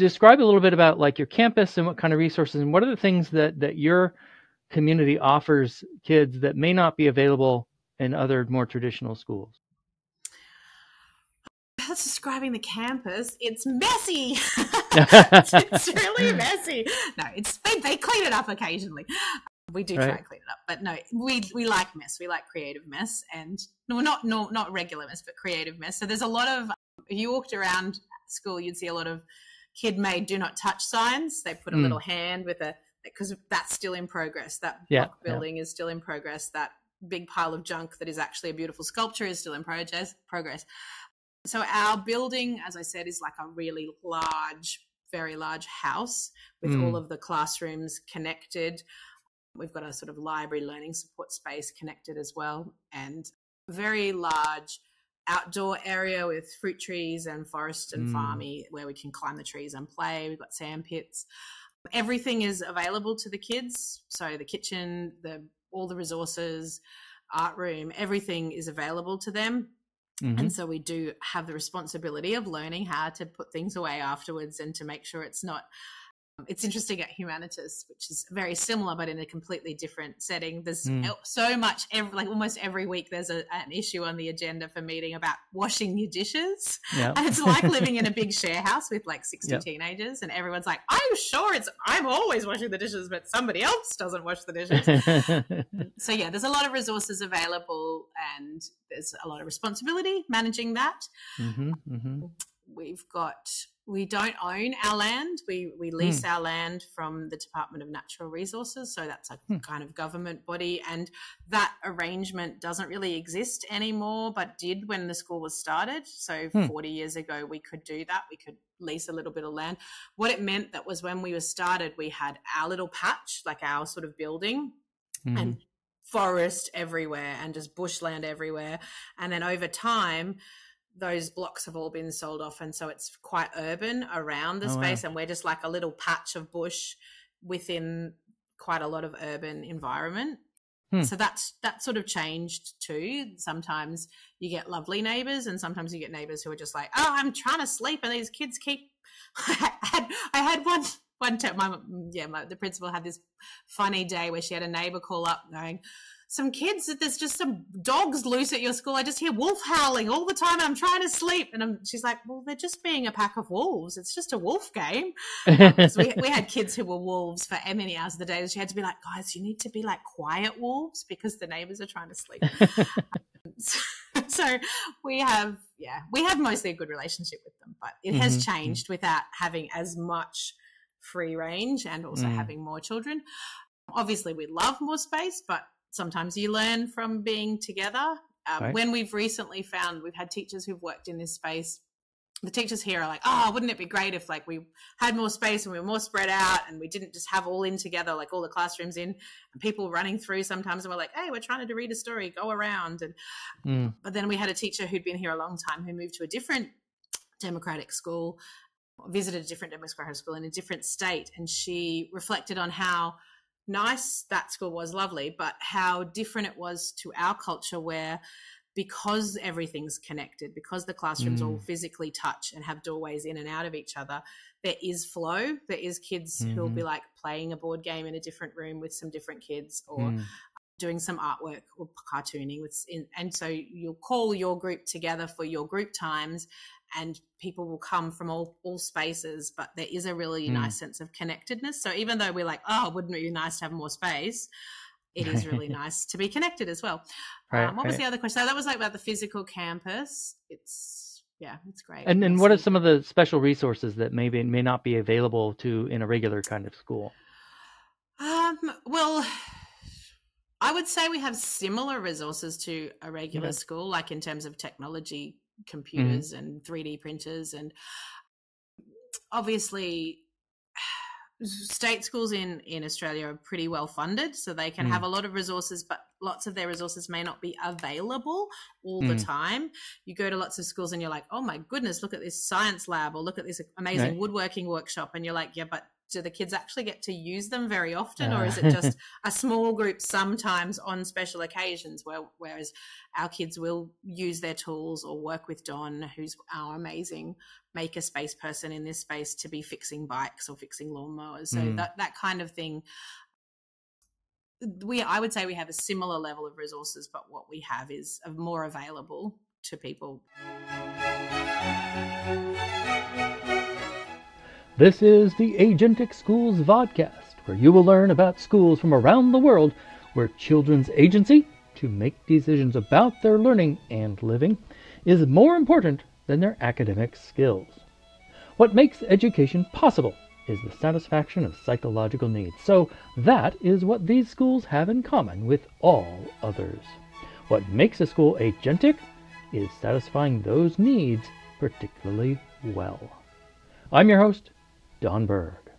describe a little bit about like your campus and what kind of resources and what are the things that that your community offers kids that may not be available in other more traditional schools? That's describing the campus. It's messy. it's, it's, really messy. No, it's they, they, clean it up occasionally. We do right. try and clean it up, but no, we we like mess. We like creative mess, and no, not no, not regular mess, but creative mess. So there's a lot of. If you walked around school, you'd see a lot of kid made "Do not touch" signs. They put a mm. little hand with a because that's still in progress. That yeah, block building yeah. is still in progress. That big pile of junk that is actually a beautiful sculpture is still in progress. Progress. So our building, as I said, is like a really large, very large house with mm. all of the classrooms connected. We've got a sort of library learning support space connected as well, and very large outdoor area with fruit trees and forest and mm. farmy where we can climb the trees and play. We've got sand pits. Everything is available to the kids. So the kitchen, the all the resources, art room, everything is available to them. Mm-hmm. And so we do have the responsibility of learning how to put things away afterwards and to make sure it's not it's interesting at Humanitas, which is very similar but in a completely different setting. There's mm. so much, every, like almost every week, there's a, an issue on the agenda for meeting about washing your dishes, yep. and it's like living in a big share house with like 60 yep. teenagers, and everyone's like, "I'm sure it's I'm always washing the dishes, but somebody else doesn't wash the dishes." so yeah, there's a lot of resources available, and there's a lot of responsibility managing that. Mm-hmm, mm-hmm. We've got we don't own our land. We we lease mm. our land from the Department of Natural Resources, so that's a mm. kind of government body, and that arrangement doesn't really exist anymore, but did when the school was started. So mm. forty years ago, we could do that. We could lease a little bit of land. What it meant that was when we were started, we had our little patch, like our sort of building, and hmm. forest everywhere, and just bushland everywhere, and then over time those blocks have all been sold off and so it's quite urban around the oh, space wow. and we're just like a little patch of bush within quite a lot of urban environment hmm. so that's that sort of changed too sometimes you get lovely neighbors and sometimes you get neighbors who are just like oh i'm trying to sleep and these kids keep i had i had one one time my yeah my, the principal had this funny day where she had a neighbor call up going some kids there's just some dogs loose at your school. I just hear wolf howling all the time. I'm trying to sleep, and I'm, she's like, "Well, they're just being a pack of wolves. It's just a wolf game." Um, we, we had kids who were wolves for many hours of the day. She had to be like, "Guys, you need to be like quiet wolves because the neighbors are trying to sleep." so, so we have, yeah, we have mostly a good relationship with them, but it mm-hmm. has mm-hmm. changed without having as much free range and also mm. having more children. Obviously, we love more space, but sometimes you learn from being together. Um, right. When we've recently found we've had teachers who've worked in this space, the teachers here are like, "Oh, wouldn't it be great if like we had more space and we were more spread out and we didn't just have all in together, like all the classrooms in, and people running through sometimes." And we're like, "Hey, we're trying to read a story, go around." And mm. but then we had a teacher who'd been here a long time who moved to a different democratic school, visited a different democratic school in a different state, and she reflected on how nice that school was lovely but how different it was to our culture where because everything's connected because the classrooms mm. all physically touch and have doorways in and out of each other there is flow there is kids mm-hmm. who'll be like playing a board game in a different room with some different kids or mm. Doing some artwork or cartooning with and so you'll call your group together for your group times and people will come from all, all spaces, but there is a really mm. nice sense of connectedness. So even though we're like, oh, wouldn't it be nice to have more space? It is really nice to be connected as well. Right, um, what right. was the other question? So that was like about the physical campus. It's yeah, it's great. And and what are some of the special resources that maybe may not be available to in a regular kind of school? Um, well, I would say we have similar resources to a regular yeah. school, like in terms of technology Mm-hmm. computers mm-hmm. and 3D printers and obviously state schools in in Australia are pretty well funded so they can mm. have a lot of resources but lots of their resources may not be available all mm. the time you go to lots of schools and you're like oh my goodness look at this science lab or look at this amazing right. woodworking workshop and you're like yeah but do the kids actually get to use them very often, or is it just a small group sometimes on special occasions? Where whereas our kids will use their tools or work with Don, who's our amazing maker space person in this space, to be fixing bikes or fixing lawnmowers. So mm. that that kind of thing. We, I would say, we have a similar level of resources, but what we have is more available to people. This is the Agentic Schools Vodcast, where you will learn about schools from around the world where children's agency to make decisions about their learning and living is more important than their academic skills. What makes education possible is the satisfaction of psychological needs. So that is what these schools have in common with all others. What makes a school agentic is satisfying those needs particularly well. I'm your host, Don Berg.